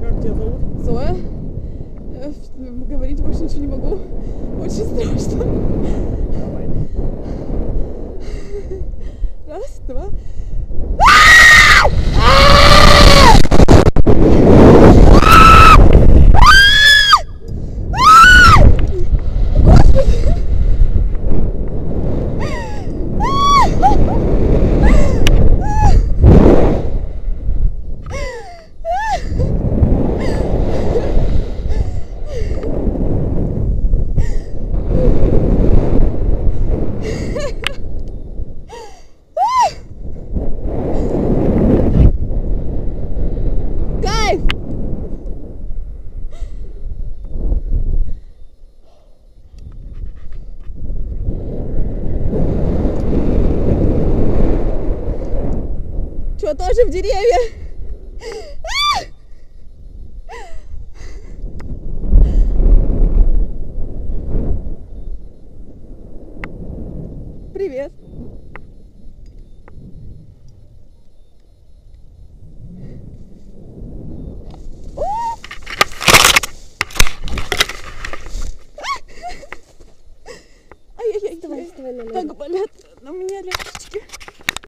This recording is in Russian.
Как тебя зовут? Зоя. Э, Говорить больше ничего не могу. Очень страшно. Давай. Раз, два. Что, тоже в деревья? Привет. Ай-яй-яй. Вставай, вставай на. Так болят.